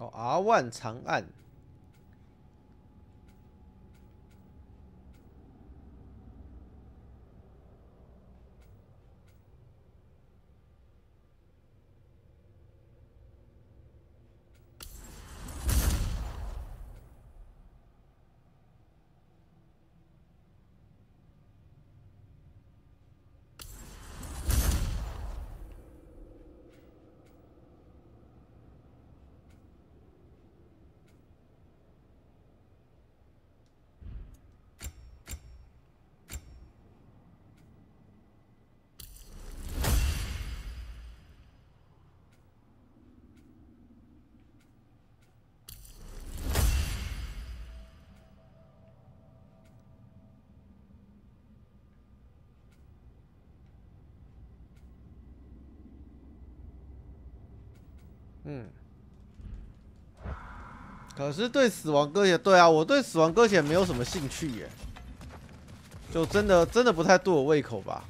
哦，R 万长按。嗯，可是对死亡搁浅，对啊，我对死亡搁浅没有什么兴趣耶，就真的真的不太对我胃口吧。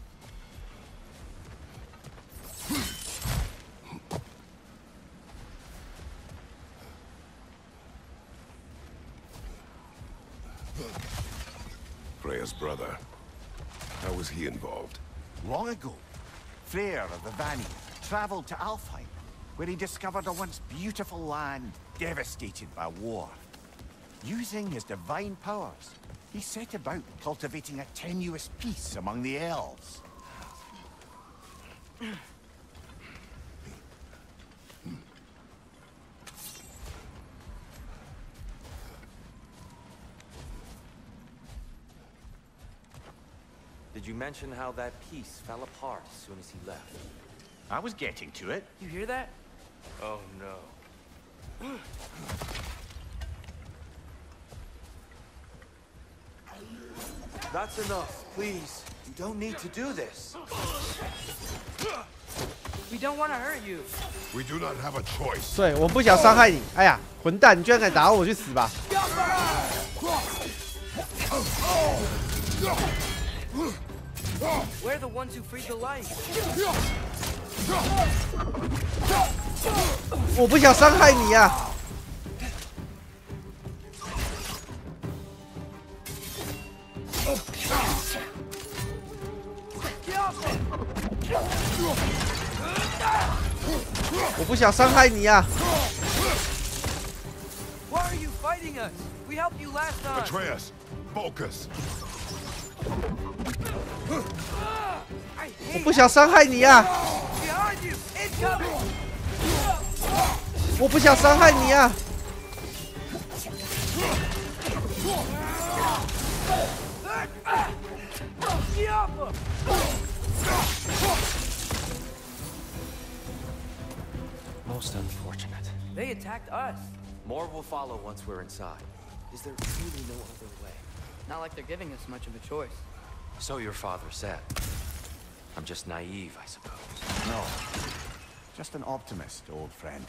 Freya's brother. How was he involved? Long ago, Freyr of the Vanni traveled to Alfheim where he discovered a once beautiful land devastated by war. Using his divine powers, he set about cultivating a tenuous peace among the elves. Did you mention how that peace fell apart as soon as he left? I was getting to it. You hear that? Oh no. That's enough, please. You don't need to do this. We don't want to hurt you. We do not have a choice. 对，我不想伤害你。哎呀，混蛋，你居然敢打我，去死吧！ We're the ones who freed the light. 我不想伤害你呀、我不想伤害你呀、Atreus, focus. 我不想伤害你呀、我不想伤害你呀、 Giappa. Most unfortunate. They attacked us. More will follow once we're inside. Is there really no other way? Not like they're giving us much of a choice. So your father said. I'm just naive, I suppose. No. Just an optimist, old friend.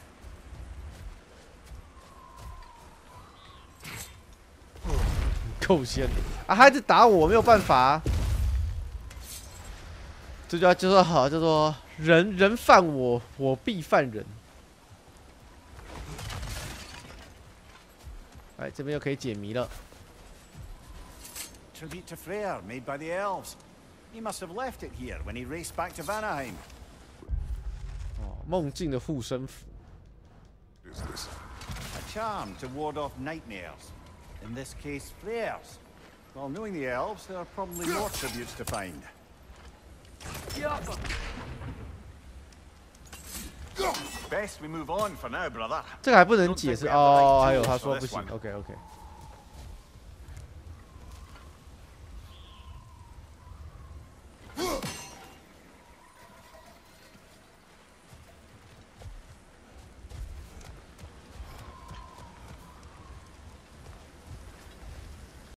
够先啊！他一直打我，我没有办法、啊。这叫叫做好，叫做人人犯我，我必犯人。哎，这边又可以解谜了。Tribute to Freyr made by the elves. He must have left it here when he raced back to Vanaheim. 哦，梦境的护身符。Is this? A charm to ward off nightmares. In this case, Freyr's. Well, knowing the elves, there are probably more tributes to find. Giappa. Best we move on for now, brother. 这个还不能解释哦，还有他说不行。OK OK。